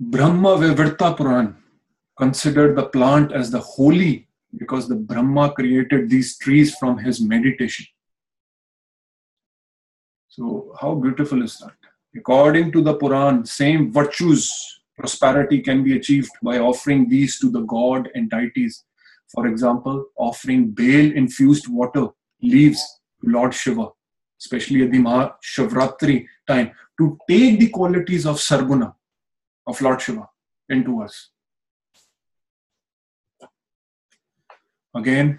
Brahma Vaivarta Puran considered the plant as the holy because the Brahma created these trees from his meditation. So, how beautiful is that? According to the Puran, same virtues, prosperity can be achieved by offering these to the god and deities. For example, offering bael infused water, leaves to Lord Shiva, especially at the Mahashivratri time, to take the qualities of Sarguna, of Lord Shiva, into us. Again,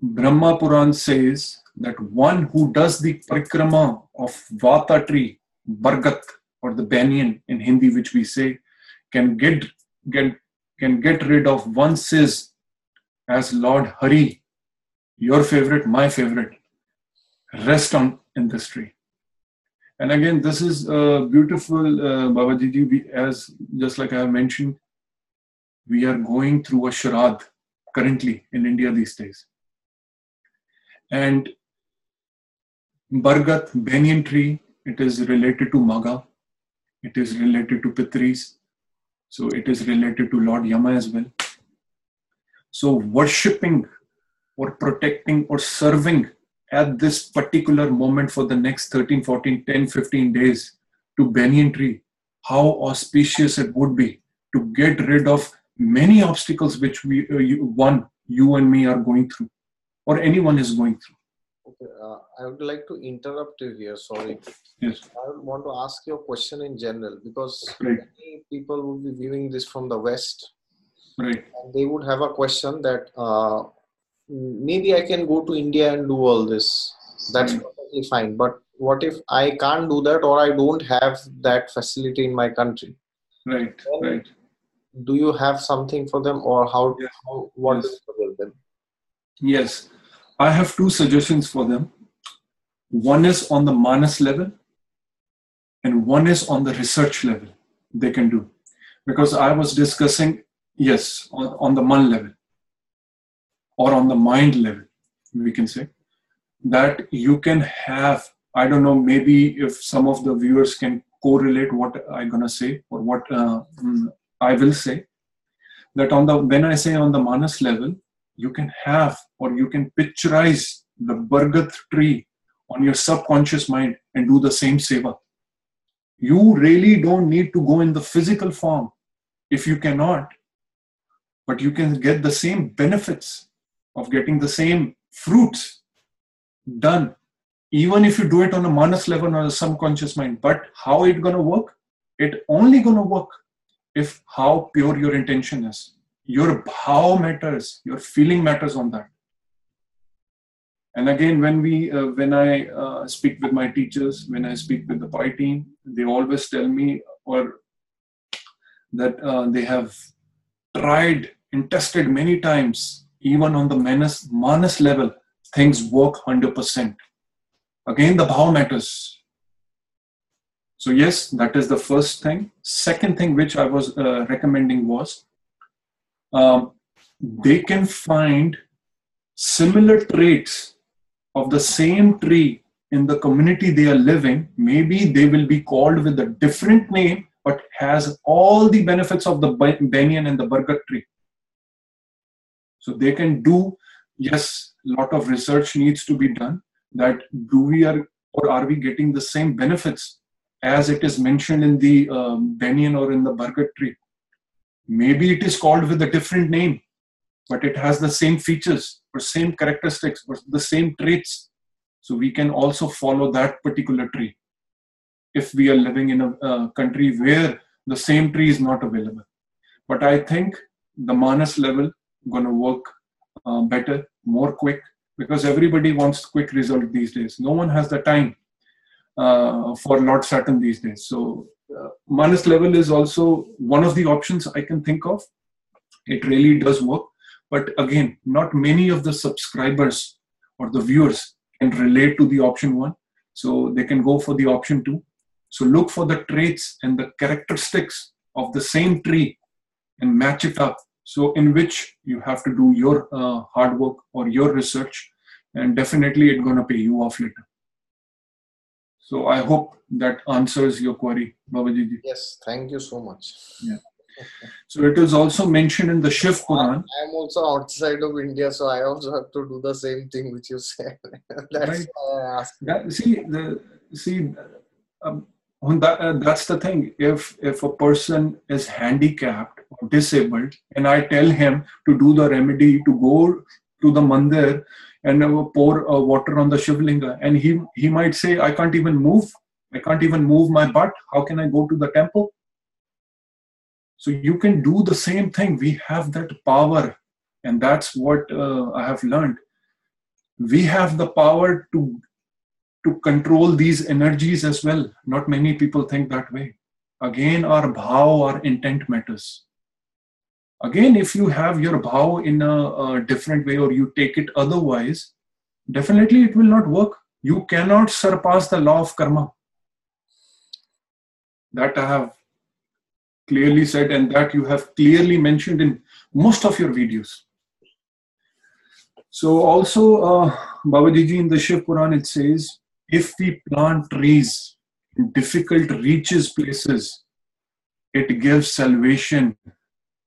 Brahma Puran says that one who does the parikrama of Vata tree, Bargat, or the banyan in Hindi, which we say, can get, get, can get rid of one says as Lord Hari, your favorite, my favorite, rest on in this tree. And again, this is a beautiful, uh, Babajiji, as just like I have mentioned, we are going through a Shraddh currently in India these days. And Bargat, banyan tree, it is related to Magha, it is related to Pitris, so it is related to Lord Yama as well. So worshipping or protecting or serving at this particular moment for the next 13, 14, 10, 15 days to banyan tree, how auspicious it would be to get rid of many obstacles which we, uh, you, one, you and me are going through, or anyone is going through. Okay, uh, I would like to interrupt you here. Sorry. Yes. I want to ask you a question in general because Right. many people will be viewing this from the West Right. and they would have a question that uh, maybe I can go to India and do all this. That's Mm. perfectly fine. But what if I can't do that or I don't have that facility in my country? Right. Then Right. Do you have something for them or how, Yes. how what Yes. you them? Yes. I have two suggestions for them. One is on the Manas level, and one is on the research level they can do. Because I was discussing, yes, on, on the Man level or on the mind level, we can say, that you can have, I don't know, maybe if some of the viewers can correlate what I'm to say or what uh, mm, I will say, that on the, when I say on the Manas level, you can have or you can picturize the Bargat tree on your subconscious mind and do the same seva. You really don't need to go in the physical form if you cannot, but you can get the same benefits of getting the same fruits done, even if you do it on a manas level or a subconscious mind. But how it gonna work? It only gonna work if how pure your intention is your bhav matters your feeling matters on that and again when we uh, when i uh, speak with my teachers when i speak with the pi team they always tell me or that uh, they have tried and tested many times even on the manas, manas level things work 100% again the bhav matters so yes that is the first thing second thing which i was uh, recommending was um, they can find similar traits of the same tree in the community they are living. Maybe they will be called with a different name, but has all the benefits of the ba- banyan and the bargat tree. So they can do, yes, a lot of research needs to be done that do we are or are we getting the same benefits as it is mentioned in the um, banyan or in the bargat tree? Maybe it is called with a different name, but it has the same features or same characteristics or the same traits. So we can also follow that particular tree if we are living in a, a country where the same tree is not available. But I think the Manas level going to work uh, better, more quick, because everybody wants quick result these days. No one has the time uh, for Lord Saturn these days. So uh, level is also one of the options I can think of. It really does work. But again, not many of the subscribers or the viewers can relate to the option one. So they can go for the option two. So look for the traits and the characteristics of the same tree and match it up. So in which you have to do your uh, hard work or your research, and definitely it's gonna pay you off later. So I hope that answers your query, Babaji. Yes, thank you so much. Yeah. So it is also mentioned in the Shiv Puran. I'm also outside of India, so I also have to do the same thing which you said. That's Right. why I asked. That, see, the see, um, that, uh, that's the thing. If if a person is handicapped disabled, and I tell him to do the remedy to go to the mandir and uh, pour uh, water on the shivlinga, and he he might say, I can't even move. I can't even move my butt. How can I go to the temple? So you can do the same thing. We have that power, and that's what uh, I have learned. We have the power to to control these energies as well. Not many people think that way. Again, our bhav, our intent matters. Again, if you have your bhav in a, a different way or you take it otherwise, definitely it will not work. You cannot surpass the law of karma. That I have clearly said, and that you have clearly mentioned in most of your videos. So, also, uh, Babaji ji in the Shiv Puran, it says, if we plant trees in difficult reaches places, it gives salvation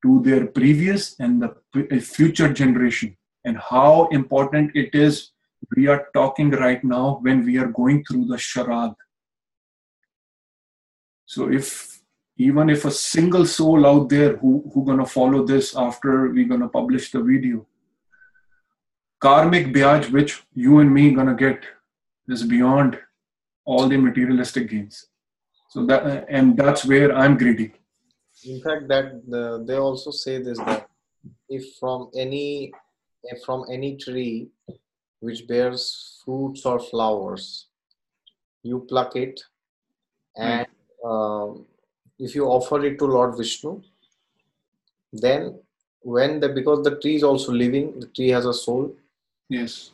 to their previous and the uh, future generation. And how important it is, we are talking right now when we are going through the Shraddh. So if even if a single soul out there who who gonna follow this after we're gonna publish the video, karmic byaj which you and me gonna get is beyond all the materialistic gains. So that uh, and that's where I'm greedy. In fact, that the, they also say this that if from any if from any tree which bears fruits or flowers, you pluck it, and um, if you offer it to Lord Vishnu, then when the because the tree is also living, the tree has a soul. Yes.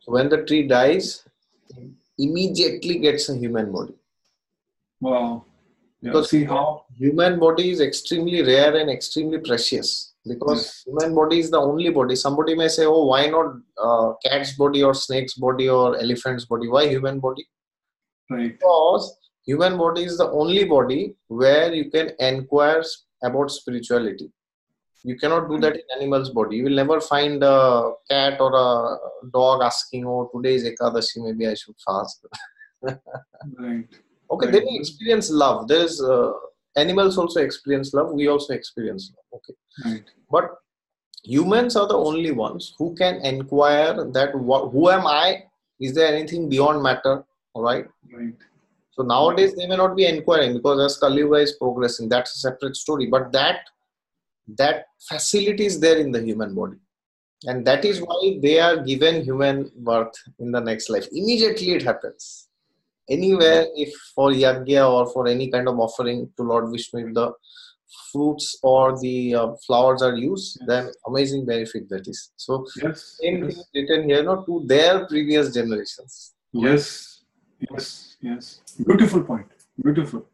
So when the tree dies, it immediately gets a human body. Wow. Yeah. Because- See how human body is extremely rare and extremely precious. Because Yes. human body is the only body. Somebody may say oh why not uh, cat's body or snake's body or elephant's body? Why human body? Right. because human body is the only body where you can inquire about spirituality. You cannot do that in animal's body. You will never find a cat or a dog asking oh today is ekadashi maybe i should fast. Right. Okay, Right. they experience love. There is uh, animals also experience love. We also experience love. Okay, Right. but humans are the only ones who can inquire that wha- who am I? Is there anything beyond matter? All right. Right. So nowadays they may not be inquiring because as Kali Yuga is progressing, that's a separate story. But that that facility is there in the human body, and that is why they are given human birth in the next life. Immediately it happens. Anywhere, if for yagya or for any kind of offering to Lord Vishnu, if the fruits or the uh, flowers are used, then amazing benefit that is. So Yes. same Yes. thing written here, no, to their previous generations. Yes. Yes. Yes. Beautiful point. Beautiful.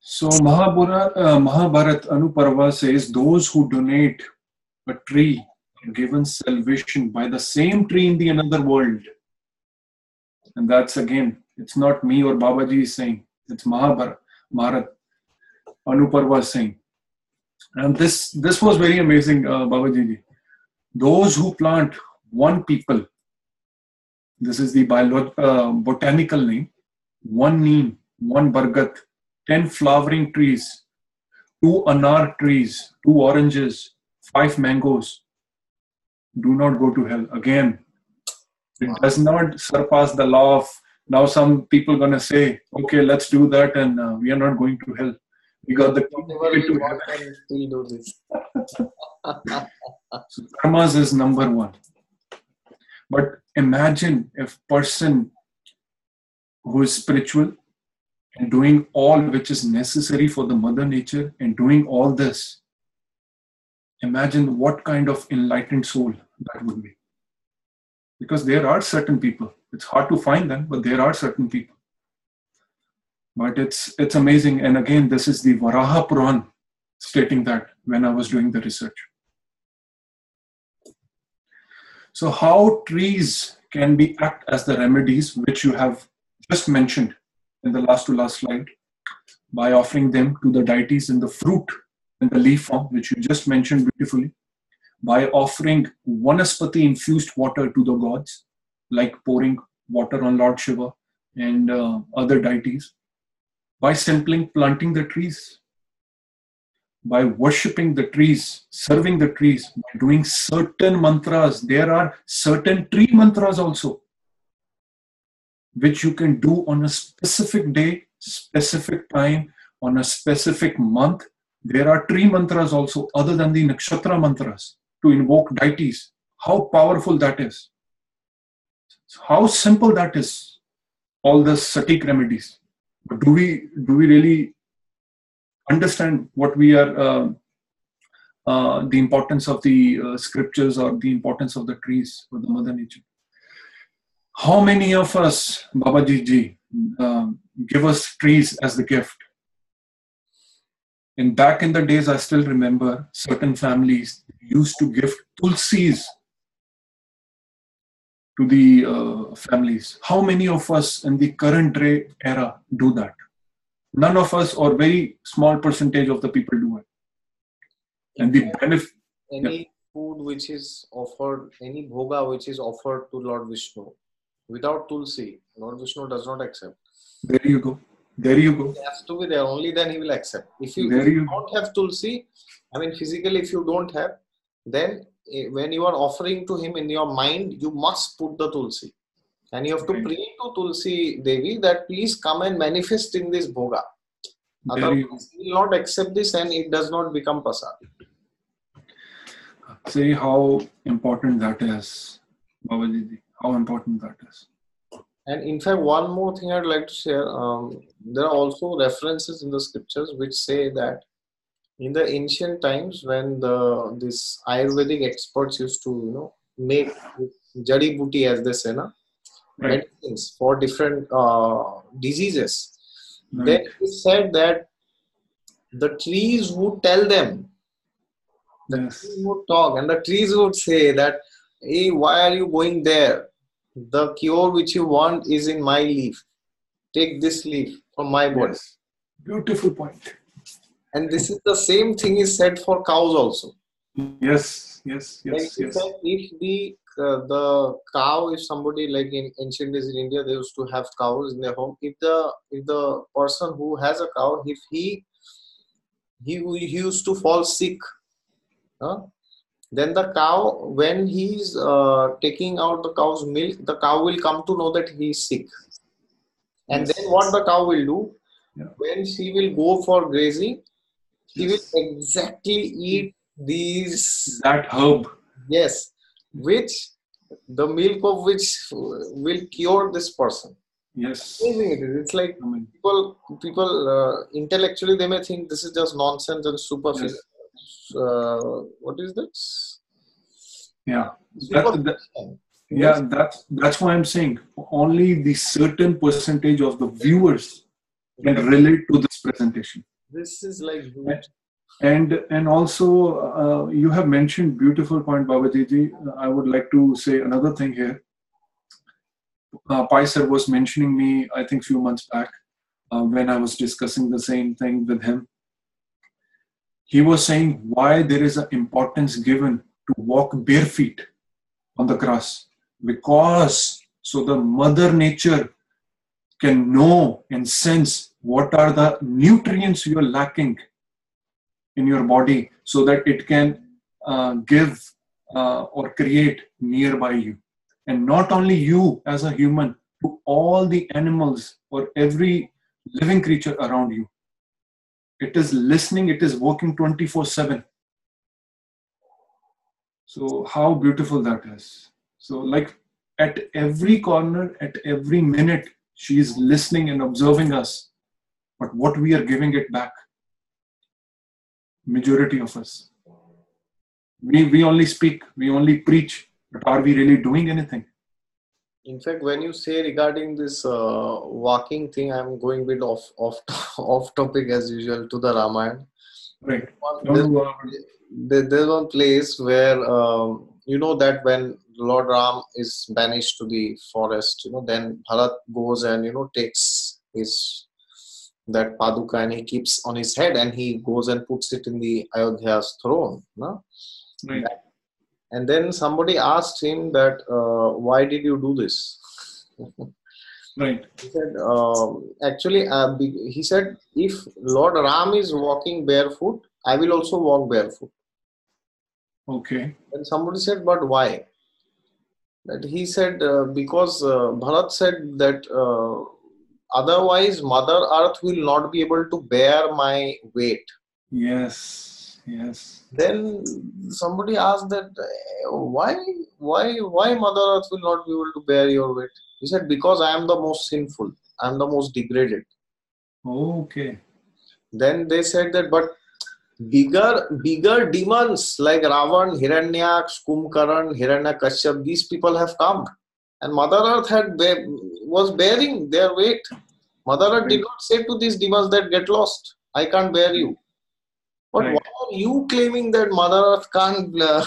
So Mahabharat, uh, Mahabharat Anuparva says those who donate a tree are given salvation by the same tree in the another world. And that's again, it's not me or Babaji saying, it's Mahabharat, Maharat Anuparva saying. And this this was very amazing, uh, Babaji. ji. Those who plant one peepal, this is the uh, botanical name, one neem, one bargat, 10 flowering trees, two anar trees, two oranges, five mangoes, do not go to hell. Again, it does not surpass the law of now some people gonna say, okay, let's do that and uh, we are not going to hell. We got the we to heaven. still do this. So karmas is number one. But imagine if person who is spiritual and doing all which is necessary for the mother nature and doing all this, imagine what kind of enlightened soul that would be. Because there are certain people. It's hard to find them, but there are certain people. But it's it's amazing. And again, this is the Varaha Puran stating that when I was doing the research. So, how trees can be act as the remedies, which you have just mentioned in the last to last slide. by offering them to the deities in the fruit and the leaf form, which you just mentioned beautifully, by offering vanaspati infused water to the gods, like pouring water on Lord Shiva and uh, other deities, by simply planting the trees, by worshipping the trees, serving the trees, by doing certain mantras. There are certain tree mantras also, which you can do on a specific day, specific time, on a specific month. There are tree mantras also, other than the nakshatra mantras, to invoke deities. How powerful that is. How simple that is. All the satik remedies. But do we do we really understand what we are uh, uh, the importance of the uh, scriptures or the importance of the trees or the mother nature how many of us babaji ji um, give us trees as the gift and back in the days i still remember certain families used to give tulsis to the uh, families. How many of us in the current era do that? None of us or very small percentage of the people do it. And the benefit any yeah. food which is offered any bhoga which is offered to lord vishnu without tulsi lord vishnu does not accept. There you go there you go it has to be there only then he will accept if you, if you, you don't have tulsi i mean physically if you don't have then eh, when you are offering to him in your mind you must put the tulsi and you have to pray to Tulsi Devi that please come and manifest in this bhoga. Otherwise, he will not accept this and it does not become prasad. See how important that is, Babaji. How important that is. And in fact, one more thing I'd like to share. Um, there are also references in the scriptures which say that in the ancient times when the this Ayurvedic experts used to you know make jadi booty as they say, na, right. medicines for different uh, diseases. Right. Then said that the trees would tell them, the yes. trees would talk, and the trees would say that, "Hey, why are you going there? The cure which you want is in my leaf. Take this leaf from my body." Yes. Beautiful point. And this is the same thing is said for cows also. Yes, yes, yes, like yes. If the uh, the cow if somebody like in ancient days in india they used to have cows in their home if the if the person who has a cow if he he, he used to fall sick huh? Then the cow when he's uh, taking out the cow's milk the cow will come to know that he is sick. And yes. then what the cow will do? Yeah. when she will go for grazing she yes. will exactly eat these that herb. Yes. Which the milk of which will cure this person. Yes. Amazing it is. It's like people people uh, intellectually they may think this is just nonsense and superficial. Yes. Uh, what is this yeah. That, that, yeah that's that's why i'm saying only the certain percentage of the viewers can relate to this presentation. This is like and and also uh, you have mentioned beautiful point Babaji I would like to say another thing here. Uh, Pai sir was mentioning me I think few months back uh, when I was discussing the same thing with him he was saying why there is an importance given to walk bare feet on the grass because so the mother nature can know and sense what are the nutrients you are lacking in your body so that it can uh, give uh, or create nearby you. And not only you as a human, to all the animals or every living creature around you. It is listening, it is working 24 7. So, how beautiful that is. So, like at every corner, at every minute, she is listening and observing us, but what we are giving it back majority of us. We, we only speak, we only preach, but are we really doing anything? In fact, when you say regarding this uh, walking thing, I'm going a bit off, off, off topic as usual to the Ramayana. Right. There's, there's one place where um, you know that when Lord Ram is banished to the forest, you know, then Bharat goes and you know takes his that paduka and he keeps on his head and he goes and puts it in the ayodhya's throne no? Right. And then somebody asked him that uh, why did you do this Right. he said um, actually uh, he said if lord ram is walking barefoot i will also walk barefoot Okay. and somebody said but why that he said uh, because uh, bharat said that uh, otherwise mother earth will not be able to bear my weight Yes. Yes. then somebody asked that uh, why why why mother earth will not be able to bear your weight? He said because i am the most sinful. I am the most degraded. Okay. then they said that but bigger bigger demons like ravan hiranyaks kumkaran hiranyakashyap these people have come. And mother earth had was bearing their weight. Mother earth did not say to these demons that get lost. I can't bear you. But Right you claiming that mother earth can't uh,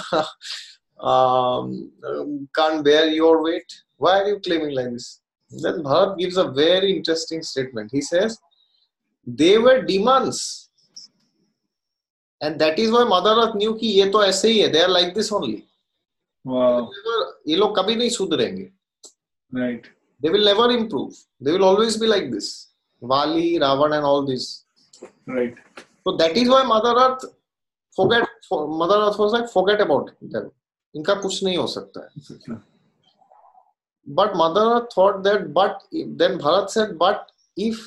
um, um, can't bear your weight why are you claiming like this then bharat gives a very interesting statement he says they were demons and that is why mother earth knew कि ये तो ऐसे ही है they are like this only Wow. ये लोग कभी नहीं सुधरेंगे Right. they will never improve they will always be like this Vali Ravan and all this Right. so that is why mother earth forget mother earth was like forget about इनका कुछ नहीं हो सकता है। But mother thought that but then Bharat set but if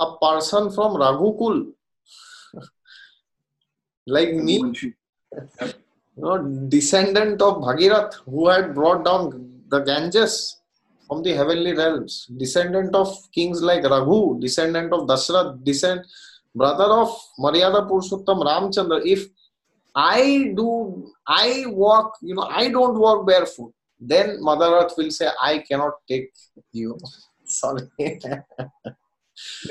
a person from Raghukul like me no descendant of Bhagirath who had brought down the Ganges from the heavenly realms descendant of kings like Raghu descendant of Dasharath descent brother of Maryada Purushottam Ramchandra if I do, I walk, you know, I don't walk barefoot, then Mother Earth will say, I cannot take you. Sorry.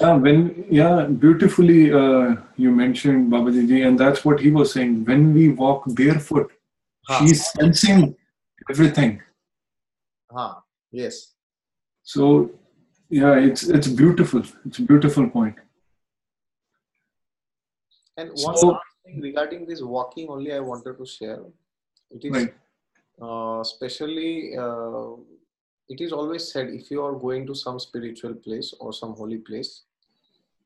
Yeah, when yeah, beautifully uh, you mentioned Babaji ji, and that's what he was saying. When we walk barefoot, Huh. she's sensing everything. Huh. Yes. So yeah, it's it's beautiful. It's a beautiful point. And one So- regarding this walking, only I wanted to share. It is Right. uh, especially uh, it is always said if you are going to some spiritual place or some holy place,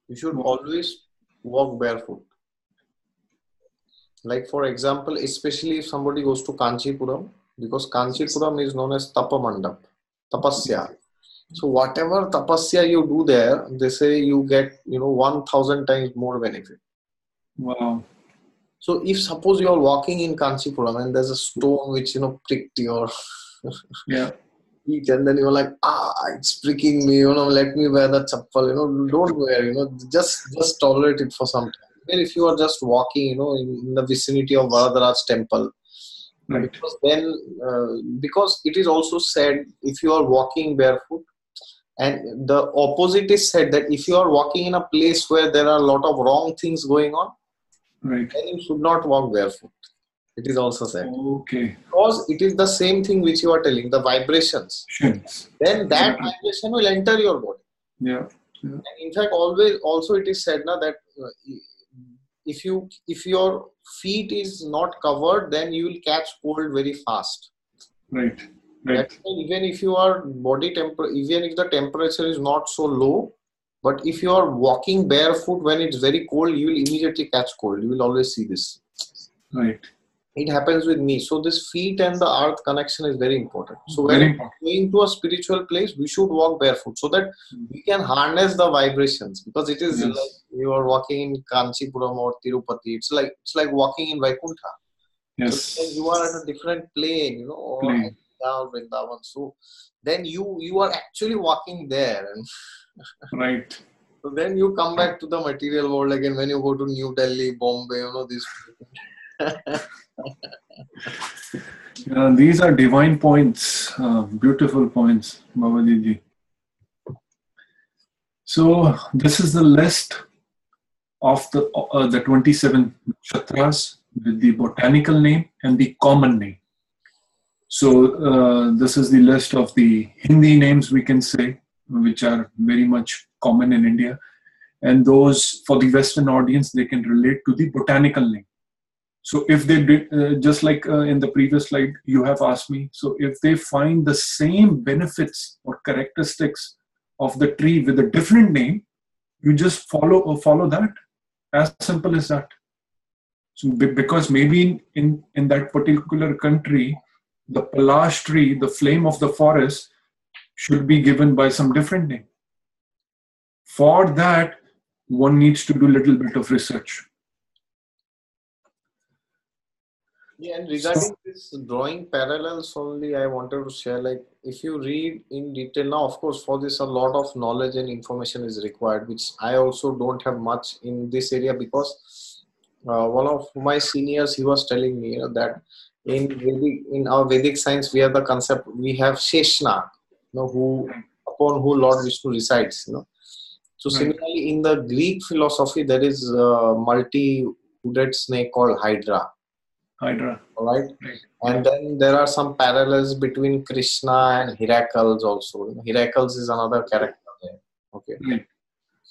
you should Mhm. always walk barefoot. Like for example, especially if somebody goes to Kanchipuram, because Kanchipuram is known as Tapamandap, Tapasya. So whatever tapasya you do there, they say you get you know one thousand times more benefit. Wow. So if suppose you are walking in Kanchipuram and there's a stone which you know pricked your Yeah. feet and then you're like, ah, it's pricking me, you know, let me wear the chappal, you know, don't wear, you know, just just tolerate it for some time. Even if you are just walking, you know, in, in the vicinity of Varadaraj temple, Right. because then uh, because it is also said if you are walking barefoot and the opposite is said that if you are walking in a place where there are a lot of wrong things going on Right. then you should not walk barefoot it is also said Okay. because it is the same thing which you are telling the vibrations then that Mhm. vibration will enter your body Yeah. and in fact always also it is said now that uh, if you if your feet is not covered then you will catch cold very fast Right. Right. That's even if you are body temper, even if the temperature is not so low, but if you are walking barefoot when it's very cold, you will immediately catch cold. You will always see this. Right. It happens with me. So this feet and the earth connection is very important. So when Very we are going to a spiritual place, we should walk barefoot so that hmm. we can harness the vibrations because it is Yes. like you are walking in Kanchipuram or Tirupati. It's like it's like walking in Vaikuntha. Yes. So you are at a different plane, you know, or Vrindavan. So then you you are actually walking there, and Right. so then you come back to the material world again when you go to New Delhi, Bombay, you know this. Yeah, these are divine points, uh, beautiful points, Babaji ji. So this is the list of the uh, the 27 nakshatras with the botanical name and the common name. So uh, this is the list of the Hindi names we can say, which are very much common in India, and those for the Western audience they can relate to the botanical name. So if they did, uh, just like uh, in the previous slide you have asked me, so if they find the same benefits or characteristics of the tree with a different name, you just follow uh, follow that. As simple as that. So because maybe in in that particular country, the palash tree, the flame of the forest, should be given by some different name. For that, one needs to do a little bit of research. Yeah, and regarding so, this drawing parallels only, I wanted to share like if you read in detail now, of course, for this a lot of knowledge and information is required, which I also don't have much in this area because uh, one of my seniors he was telling me that in Vedic, in our Vedic science we have the concept we have Sheshnag, you know, who upon who Lord Vishnu resides, you know. So similarly, in the Greek philosophy, there is a multi-hooded snake called Hydra Hydra. All right? right. And then there are some parallels between Krishna and Heracles also. Heracles is another character there. Okay. Right.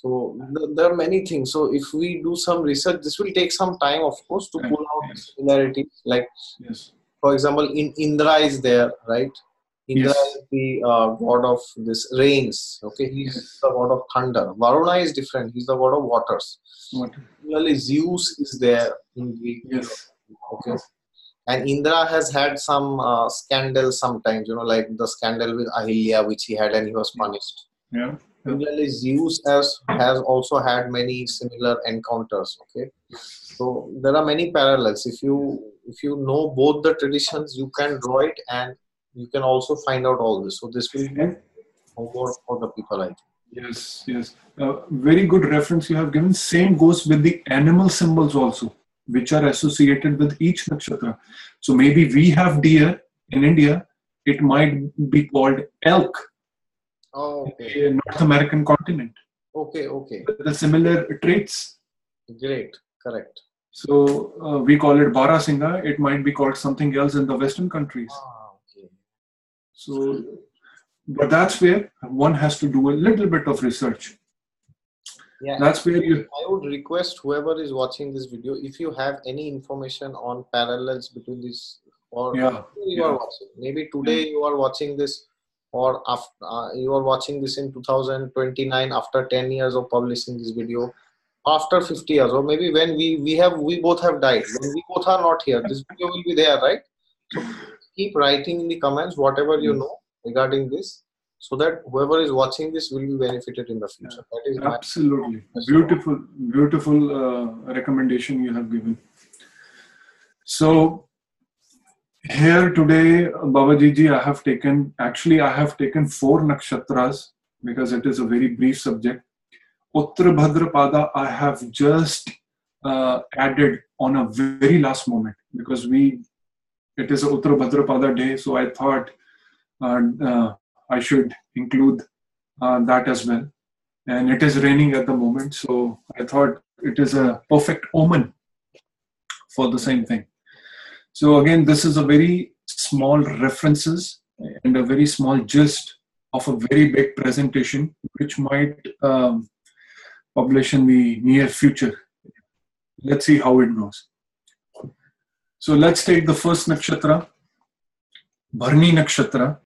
So there are many things. So if we do some research, this will take some time, of course, to pull out yes. similarities. Like, yes. for example, in Indra is there, right? Indra yes. is the uh, god of this rains. Okay, he's yes. the god of thunder. Varuna is different. He's the god of waters. Water. Similarly, Zeus is there in Greek. Yes okay and indra has had some uh, scandal sometimes you know like the scandal with ahilya which he had and he was punished yeah Similarly, Zeus has, has also had many similar encounters. Okay, so there are many parallels. If you if you know both the traditions, you can draw it, and you can also find out all this. So this will be more for the people, I think. Yes, yes. Uh, very good reference you have given. Same goes with the animal symbols also which are associated with each nakshatra. So maybe we have deer in India, it might be called elk oh, okay. North American continent. Okay, okay. The similar traits. Great, correct. So uh, we call it Barasingha. It might be called something else in the Western countries. Ah, okay. So, but that's where one has to do a little bit of research yeah that's where you i would request whoever is watching this video if you have any information on parallels between these or yeah. you yeah. are watching maybe today yeah. you are watching this or after, uh, you are watching this in 2029 after 10 years of publishing this video after 50 years or maybe when we we have we both have died when we both are not here this video will be there right so keep writing in the comments whatever you know regarding this so that whoever is watching this will be benefited in the future. That is absolutely beautiful, beautiful uh, recommendation you have given. So here today, Babaji I have taken actually I have taken four nakshatras because it is a very brief subject. Uttar Bhadrapada I have just uh, added on a very last moment because we it is a Uttar Bhadrapada day, so I thought uh, uh, I should include uh, that as well. And it is raining at the moment, so I thought it is a perfect omen for the same thing. So again, this is a very small references and a very small gist of a very big presentation, which might um, publish in the near future. Let's see how it goes. So let's take the first nakshatra, Bharni nakshatra.